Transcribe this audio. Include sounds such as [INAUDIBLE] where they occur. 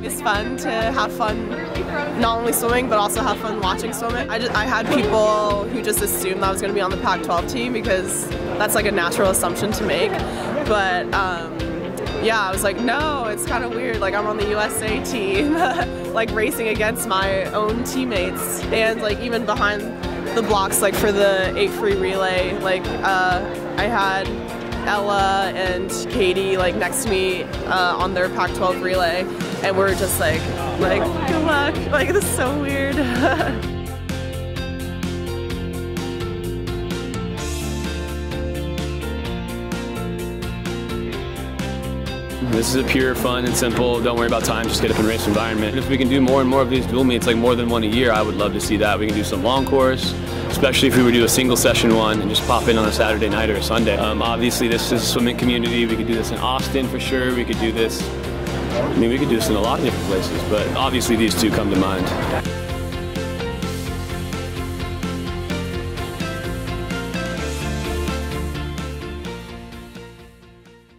It's fun to have fun, not only swimming, but also have fun watching swimming. I, just, I had people who just assumed I was going to be on the Pac-12 team because that's like a natural assumption to make. But um, yeah, I was like, no, it's kind of weird. Like I'm on the USA team, [LAUGHS] like racing against my own teammates, and like even behind the blocks, like for the eight free relay, like uh, I had Ella and Katie like next to me uh, on their Pac-12 relay, and we're just like, like good luck. Like this is so weird. [LAUGHS] This is a pure, fun, and simple, don't worry about time, just get up and race environment. And if we can do more and more of these dual meets, like more than one a year, I would love to see that. We can do some long course, especially if we would do a single session one and just pop in on a Saturday night or a Sunday. Um, obviously, this is a swimming community. We could do this in Austin for sure. We could do this, I mean, we could do this in a lot of different places, but obviously these two come to mind.